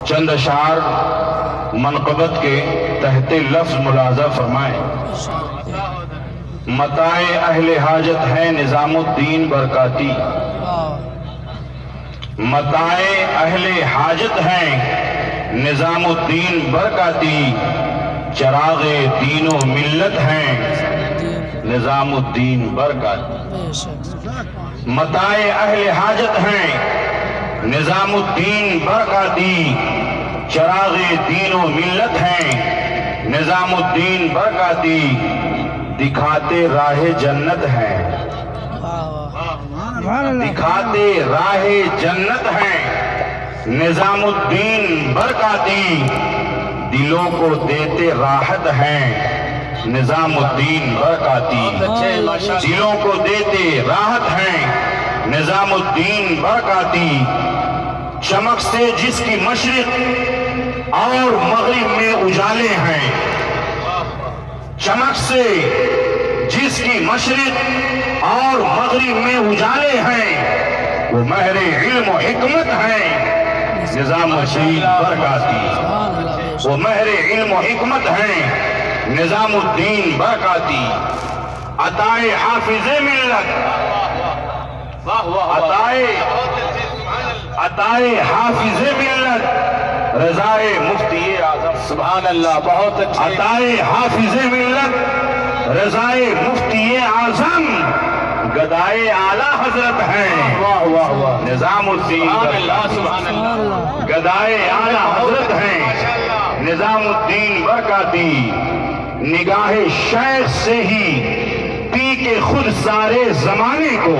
चंद अशार मनकबत के तहते लफ्ज मुलाजा फरमाए। मताए अहले हाजत है निज़ामुद्दीन बरकाती। मताए अहले हाजत हैं निज़ामुद्दीन बरकाती। चराग दीनो मिल्लत हैं निज़ामुद्दीन बरकाती। मताए अहले हाजत हैं निज़ामुद्दीन बरकाती चराग दीनो मिल्लत हैं। निज़ामुद्दीन बरकाती दिखाते राह जन्नत हैं। दिखाते राह जन्नत हैं। निजामुद्दीन बरकाती दिलों को देते राहत हैं। निजामुद्दीन बरकाती दिलों को देते राहत हैं। निजामुद्दीन बरकाती, चमक से जिसकी मशरक और मगरिब में उजाले हैं, चमक से जिसकी मशरक और मगरिब में उजाले हैं, वो महर इल्म हिकमत है निजामुद्दीन बरकाती। वो महर इल्म हिकमत है, निजामुद्दीन बरकाती। अताए हाफिज मिल्लत। अताए अताए हाफिज मिल्लत रजाए मुफ्ती आज़म। सुभान अल्लाह बहुत अच्छे। अताए हाफिज मिल्लत रजाए मुफ्ती आज़म। गदाए आला हज़रत हैं। वाह वाह वाह। निजामुद्दीन सुभान अल्लाह सुभान अल्लाह गदाए आला हज़रत हैं। निजामुद्दीन बरकाती। निगाह शेख से ही पी के खुद सारे जमाने को।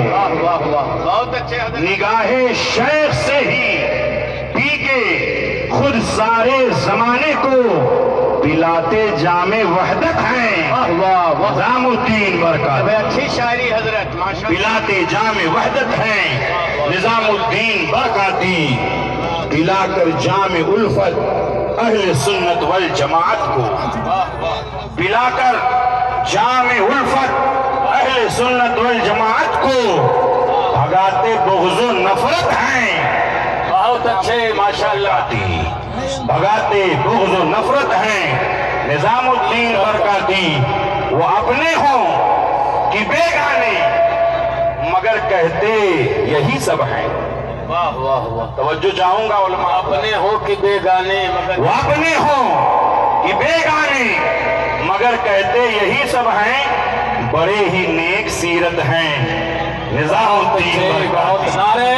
बहुत अच्छे निगाह शेख से ही पी के खुद सारे जमाने को पिलाते जामे वहदत हैं। निजामुद्दीन बरकत। अच्छी शायरी हज़रत पिलाते जामे वहदत हैं। निजामुद्दीन बरकाती पिलाकर जामे उल्फत अहले सुन्नत वल जमात को। पिलाकर जामे उल्फत सुन्नत वल जमात को भगाते बुग़्ज़ो नफरत हैं। बहुत अच्छे माशाल्लाह। बरकाती भगाते बुग़्ज़ नफरत हैं। निजामुद्दीन बरकाती वो अपने हों कि बेगाने मगर कहते यही सब हैं। वाह वाह वाह। तवज्जो चाहूँगा उलमा। अपने हो कि बेगाने मगर वो अपने हों कि बेगाने मगर कहते यही सब हैं बड़े ही नेक सीरत हैं। निजामुद्दीन बरकाती। नारे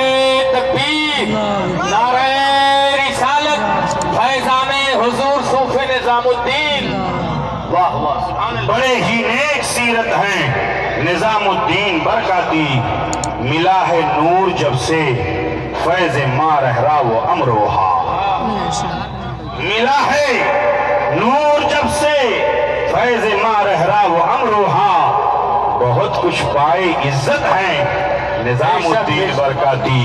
तकबीर नारे रिसालत फैजाने हुजूर सूफी निजामुद्दीन। वाह वाह सुभान अल्लाह बड़े ही नेक सीरत हैं। निजामुद्दीन बरकाती मिला है नूर जब से फैज माँ रहरा वो अमरोहा। मिला है नूर जब से फैज माँ रहरा वो अमरोहा। बहुत कुछ पाए इज़्ज़त है। निजामुद्दीन बरकती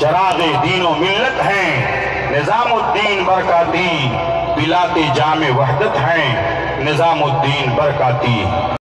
चरागे दीनो मिल्लत हैं। निजामुद्दीन बरकाती पिलाते जामे वहदत हैं। निजामुद्दीन बरकाती।